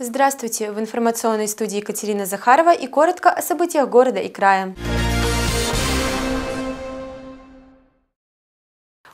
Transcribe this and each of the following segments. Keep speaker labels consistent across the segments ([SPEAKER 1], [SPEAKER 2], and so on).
[SPEAKER 1] Здравствуйте! В информационной студии Екатерина Захарова и коротко о событиях города и края.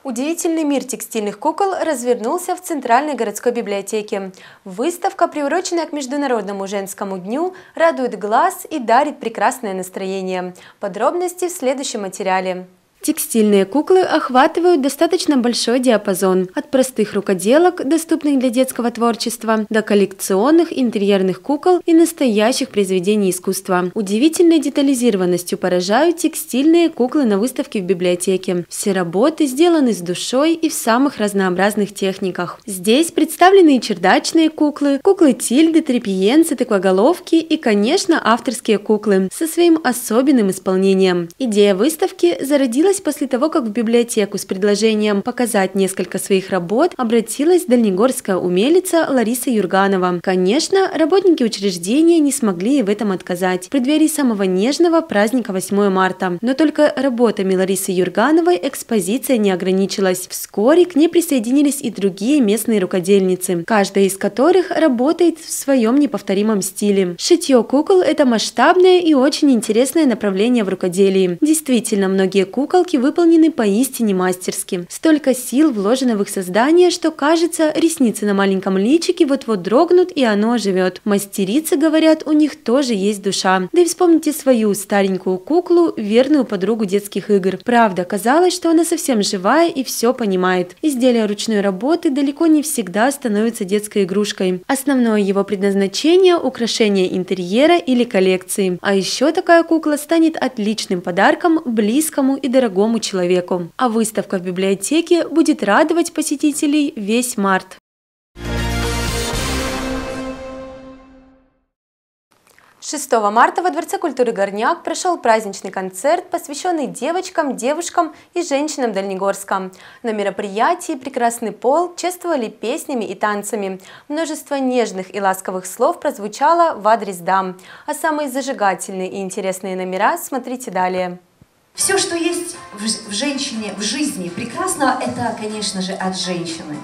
[SPEAKER 1] Удивительный мир текстильных кукол развернулся в Центральной городской библиотеке. Выставка, приуроченная к Международному женскому дню, радует глаз и дарит прекрасное настроение. Подробности в следующем материале. Текстильные куклы охватывают достаточно большой диапазон – от простых рукоделок, доступных для детского творчества, до коллекционных интерьерных кукол и настоящих произведений искусства. Удивительной детализированностью поражают текстильные куклы на выставке в библиотеке. Все работы сделаны с душой и в самых разнообразных техниках. Здесь представлены и чердачные куклы, куклы тильды, трепиенцы, тыквоголовки и, конечно, авторские куклы со своим особенным исполнением. Идея выставки зародилась Случилось после того, как в библиотеку с предложением показать несколько своих работ обратилась дальнегорская умелица Лариса Юрганова. Конечно, работники учреждения не смогли ей в этом отказать в преддверии самого нежного праздника 8 марта. Но только работами Ларисы Юргановой экспозиция не ограничилась. Вскоре к ней присоединились и другие местные рукодельницы, каждая из которых работает в своем неповторимом стиле. Шитье кукол – это масштабное и очень интересное направление в рукоделии. Действительно, многие кукол Поделки выполнены поистине мастерски. Столько сил вложено в их создание, что кажется, ресницы на маленьком личике вот-вот дрогнут и оно оживет. Мастерицы, говорят, у них тоже есть душа. Да и вспомните свою старенькую куклу, верную подругу детских игр. Правда, казалось, что она совсем живая и все понимает. Изделия ручной работы далеко не всегда становятся детской игрушкой. Основное его предназначение – украшение интерьера или коллекции. А еще такая кукла станет отличным подарком близкому и дорогому другому человеку. А выставка в библиотеке будет радовать посетителей весь март. Шестого марта во Дворце культуры «Горняк» прошел праздничный концерт, посвященный девочкам, девушкам и женщинам Дальнегорска. На мероприятии «Прекрасный пол» чествовали песнями и танцами. Множество нежных и ласковых слов прозвучало в адрес дам. А самые зажигательные и интересные номера смотрите далее.
[SPEAKER 2] Все, что есть в женщине, в жизни прекрасного, это, конечно же, от женщины.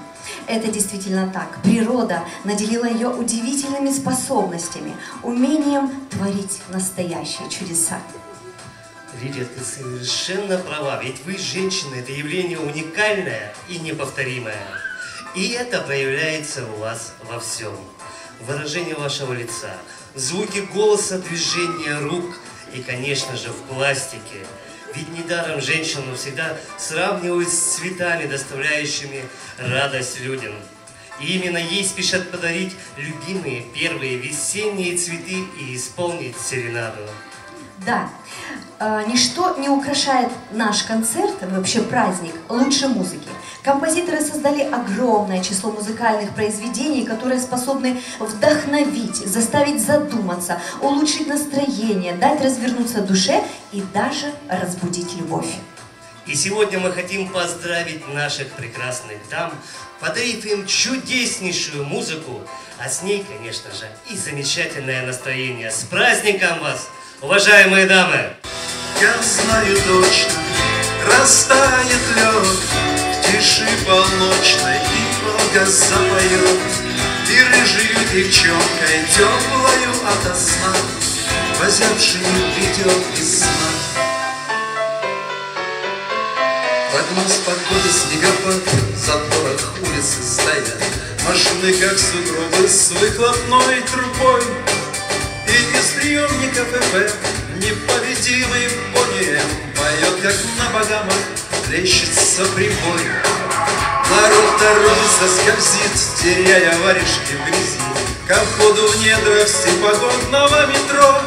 [SPEAKER 2] Это действительно так. Природа наделила ее удивительными способностями, умением творить настоящие чудеса.
[SPEAKER 3] Лидия, ты совершенно права, ведь вы, женщины, это явление уникальное и неповторимое. И это проявляется у вас во всем. Выражение вашего лица, звуки голоса, движения рук и, конечно же, в пластике – ведь недаром женщину всегда сравнивают с цветами, доставляющими радость людям. И именно ей спешат подарить любимые первые весенние цветы и исполнить серенаду.
[SPEAKER 2] Да, э, ничто не украшает наш концерт, вообще праздник, лучше музыки. Композиторы создали огромное число музыкальных произведений, которые способны вдохновить, заставить задуматься, улучшить настроение, дать развернуться душе и даже разбудить любовь.
[SPEAKER 3] И сегодня мы хотим поздравить наших прекрасных дам, подарив им чудеснейшую музыку, а с ней, конечно же, и замечательное настроение. С праздником вас, уважаемые дамы!
[SPEAKER 4] Я знаю точно, растает лед, тиши полночной и много запоет, И рыжую девчонкой теплою ото сна, Возявший придет весна. Прогноз погоды снегопад, в заторах улицы стоят, Машины, как сугробы, с выхлопной трубой, И из приемников ФМ непобедимый понием Поет, как на Багамах, плещется прибой. Народ торопится, скользит, теряя варежки в грязи, Ко входу в недра всепогодного метро.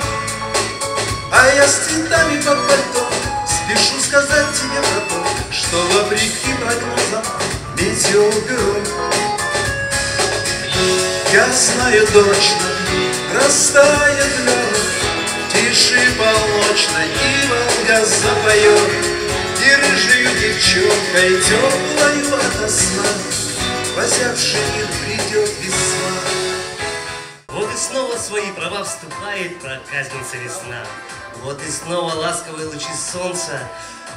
[SPEAKER 4] А я с цветами под пальто Спешу сказать тебе про то, Что вопреки прогнозам метеобюро Я знаю точно, растает лед Тиши полночной и Волга запоет и рыжую девчонкой теплою ото сна. Возявший мир придет весна
[SPEAKER 3] Вот и снова свои права вступает проказница весна. Вот и снова ласковые лучи солнца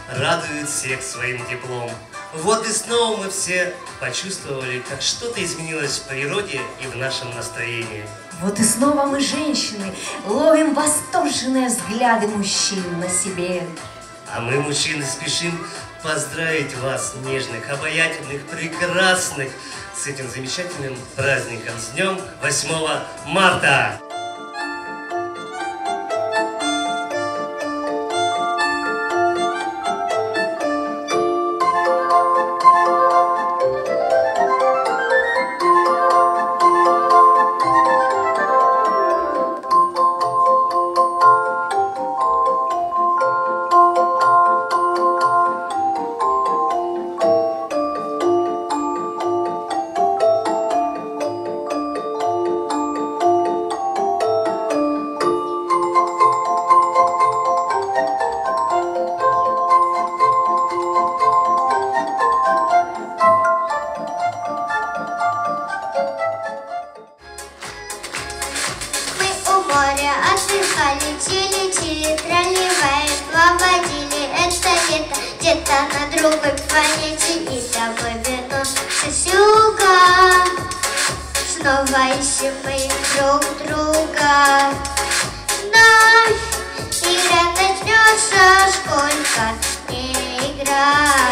[SPEAKER 3] радуют всех своим теплом. Вот и снова мы все почувствовали, как что-то изменилось в природе и в нашем настроении.
[SPEAKER 2] Вот и снова мы, женщины, ловим восторженные взгляды мужчин на себе.
[SPEAKER 3] А мы, мужчины, спешим поздравить вас, нежных, обаятельных, прекрасных, с этим замечательным праздником, с днем 8 марта!
[SPEAKER 5] Мы друг друга. Вновь игра начнется, сколько не играй.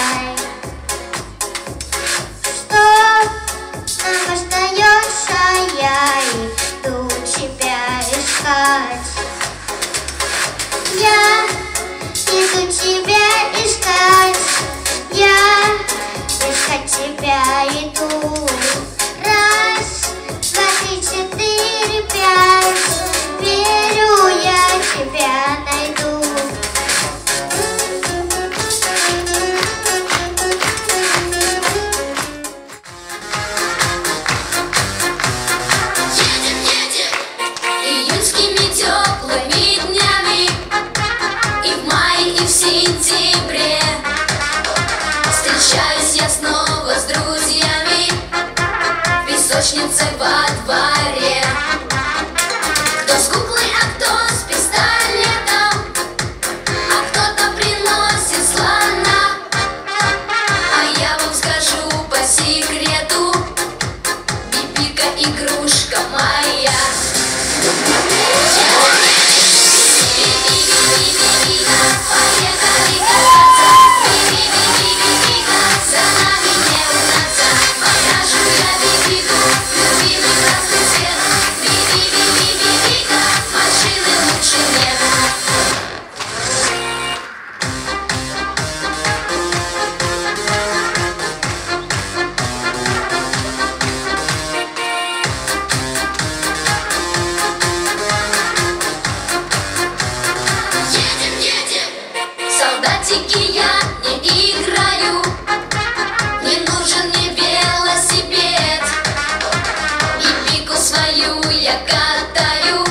[SPEAKER 5] Я
[SPEAKER 6] катаю.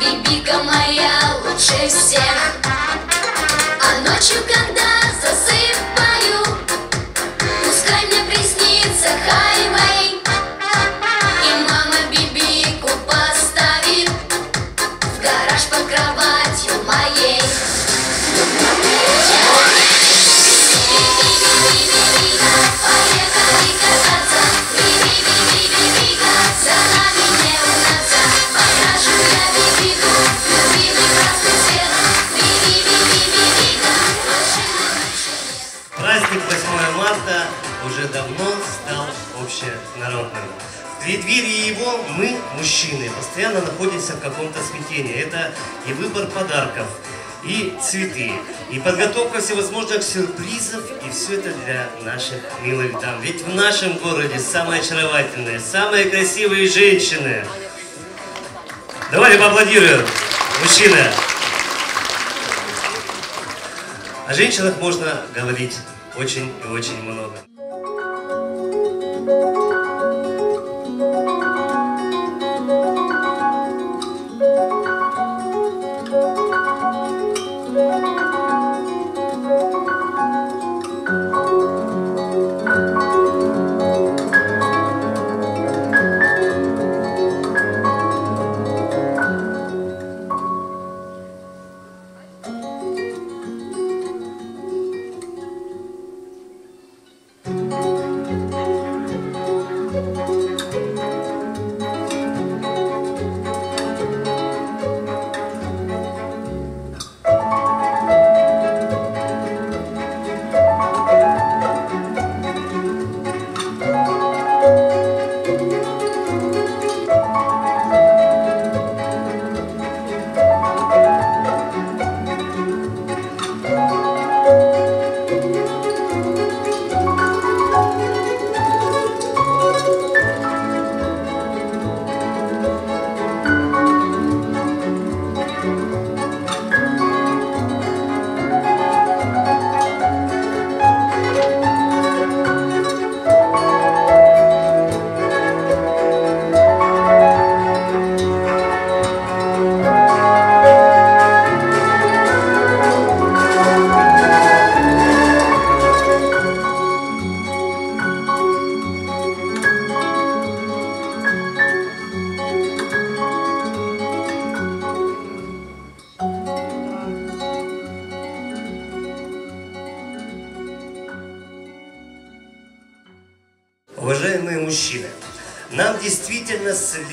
[SPEAKER 6] Бибика моя лучше всех. А ночью, когда
[SPEAKER 3] уже давно стал общенародным. В преддверии его мы, мужчины, постоянно находимся в каком-то смятении. Это и выбор подарков, и цветы, и подготовка всевозможных сюрпризов, и все это для наших милых дам. Ведь в нашем городе самые очаровательные, самые красивые женщины. Давайте поаплодируем, мужчина. О женщинах можно говорить очень и очень много.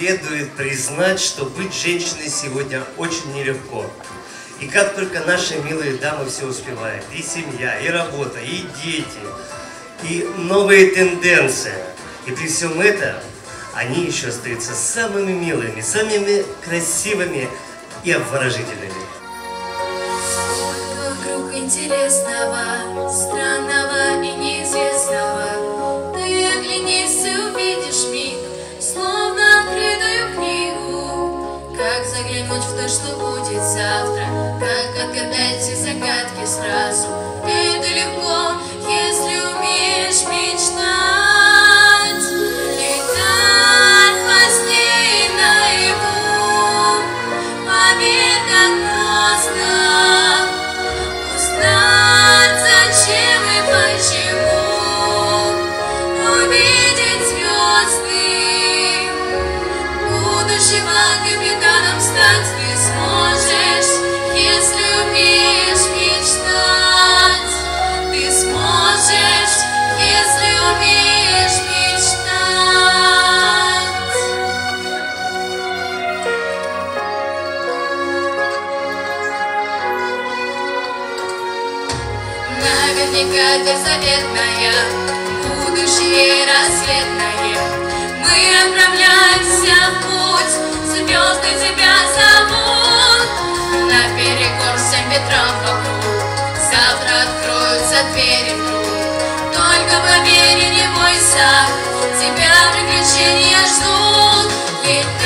[SPEAKER 3] Следует признать, что быть женщиной сегодня очень нелегко. И как только наши милые дамы все успевают, и семья, и работа, и дети, и новые тенденции. И при всем этом они еще остаются самыми милыми, самыми красивыми и обворожительными.
[SPEAKER 6] Вокруг интересного, странного и неизвестного Ты оглянись и увидишь миг, Как заглянуть в то, что будет завтра, как отгадать все загадки сразу Наверняка дверь заветная, будущее рассветное. Мы отправляемся в путь, звезды тебя зовут. Наперекор всем ветрам вокруг, завтра откроются двери вдруг. Только поверь и не бойся, тебя приключения ждут. Летать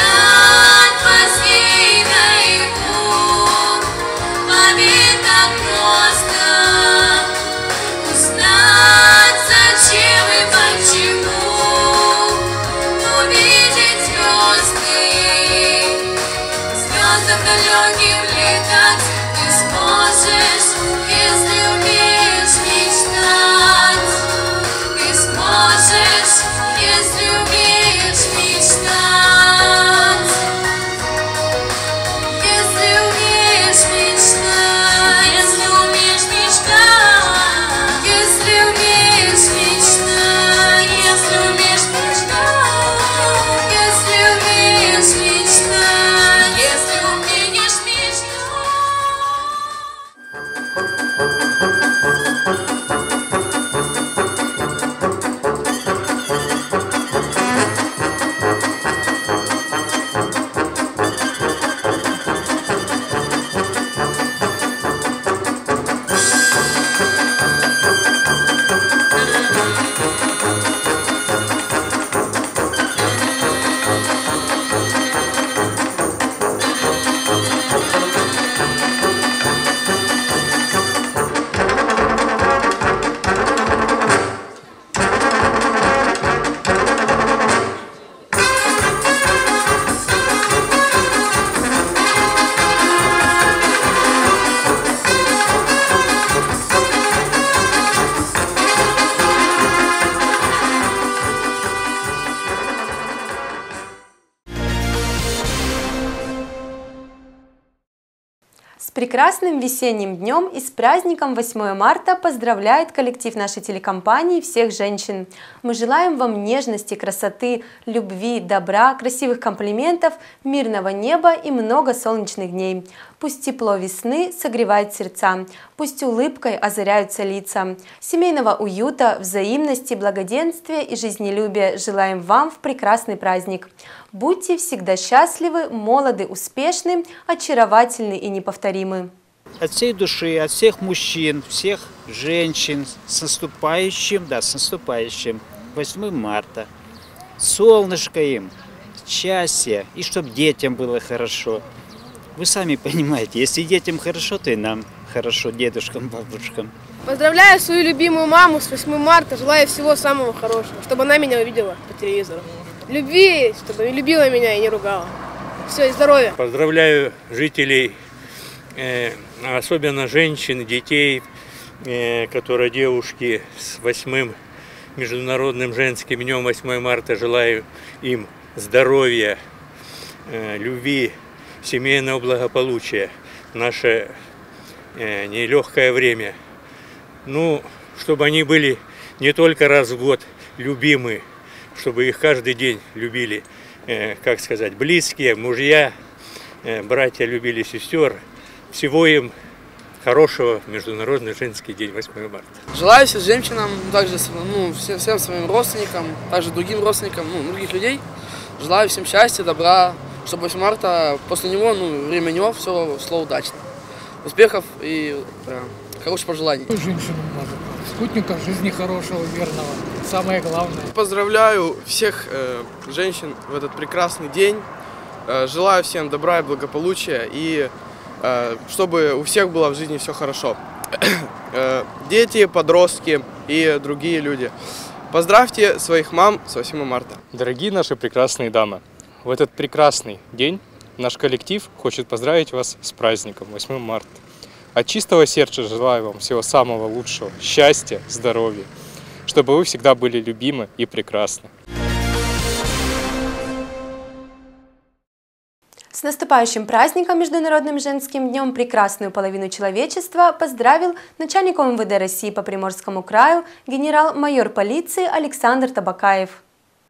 [SPEAKER 1] прекрасным весенним днем и с праздником 8 марта поздравляет коллектив нашей телекомпании всех женщин. Мы желаем вам нежности, красоты, любви, добра, красивых комплиментов, мирного неба и много солнечных дней. Пусть тепло весны согревает сердца, пусть улыбкой озаряются лица. Семейного уюта, взаимности, благоденствия и жизнелюбия желаем вам в прекрасный праздник. Будьте всегда счастливы, молоды, успешны, очаровательны и неповторимы.
[SPEAKER 7] От всей души, от всех мужчин, всех женщин с наступающим, да, с наступающим 8 марта. Солнышко им, счастья, и чтобы детям было хорошо. Вы сами понимаете, если детям хорошо, то и нам хорошо, дедушкам, бабушкам.
[SPEAKER 8] Поздравляю свою любимую маму с 8 марта. Желаю всего самого хорошего, чтобы она меня увидела по телевизору. Любви, чтобы любила меня и не ругала. Все, и здоровья.
[SPEAKER 9] Поздравляю жителей, э, особенно женщин, детей, э, которые девушки с 8 Международным женским днем 8 марта. Желаю им здоровья, э, любви, семейного благополучия наше э, нелегкое время. Ну, чтобы они были не только раз в год любимы, чтобы их каждый день любили, э, как сказать, близкие, мужья, э, братья любили сестер. Всего им хорошего Международный женский день 8 марта.
[SPEAKER 10] Желаю всем женщинам, также ну, всем, всем своим родственникам, также другим родственникам, ну, других людей. Желаю всем счастья, добра, чтобы 8 марта после него, ну, время него все шло удачно. Успехов и э, хороших пожеланий.
[SPEAKER 11] Женщинам может. Спутника жизни хорошего, верного. Самое главное.
[SPEAKER 12] Поздравляю всех э, женщин в этот прекрасный день. Э, желаю всем добра и благополучия и э, чтобы у всех было в жизни все хорошо. э, дети, подростки и другие люди. Поздравьте своих мам с 8 марта.
[SPEAKER 13] Дорогие наши прекрасные дамы, в этот прекрасный день наш коллектив хочет поздравить вас с праздником 8 марта. От чистого сердца желаю вам всего самого лучшего, счастья, здоровья, чтобы вы всегда были любимы и прекрасны.
[SPEAKER 1] С наступающим праздником Международным женским днем прекрасную половину человечества поздравил начальник МВД России по Приморскому краю генерал-майор полиции Александр Табакаев.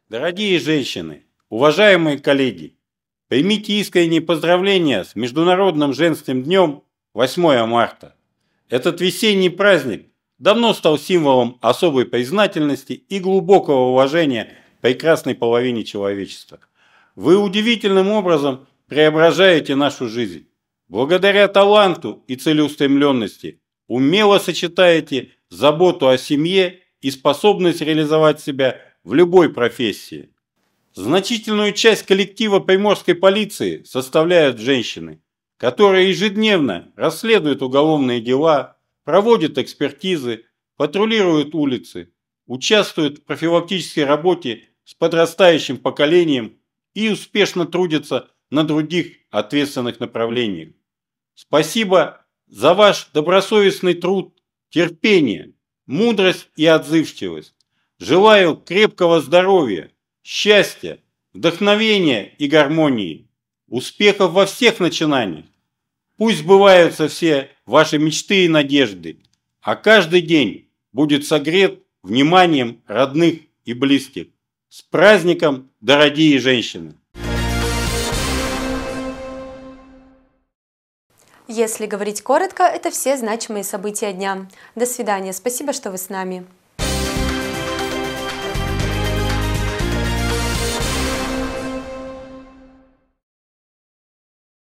[SPEAKER 14] Дорогие женщины, уважаемые коллеги, примите искренние поздравления с Международным женским днем 8 марта. Этот весенний праздник давно стал символом особой признательности и глубокого уважения прекрасной половине человечества. Вы удивительным образом преображаете нашу жизнь. Благодаря таланту и целеустремленности умело сочетаете заботу о семье и способность реализовать себя в любой профессии. Значительную часть коллектива приморской полиции составляют женщины, которые ежедневно расследуют уголовные дела, проводят экспертизы, патрулируют улицы, участвуют в профилактической работе с подрастающим поколением и успешно трудятся на других ответственных направлениях. Спасибо за ваш добросовестный труд, терпение, мудрость и отзывчивость. Желаю крепкого здоровья, счастья, вдохновения и гармонии, успехов во всех начинаниях. Пусть сбываются все ваши мечты и надежды, а каждый день будет согрет вниманием родных и близких. С праздником, дорогие женщины!
[SPEAKER 1] Если говорить коротко, это все значимые события дня. До свидания. Спасибо, что вы с нами.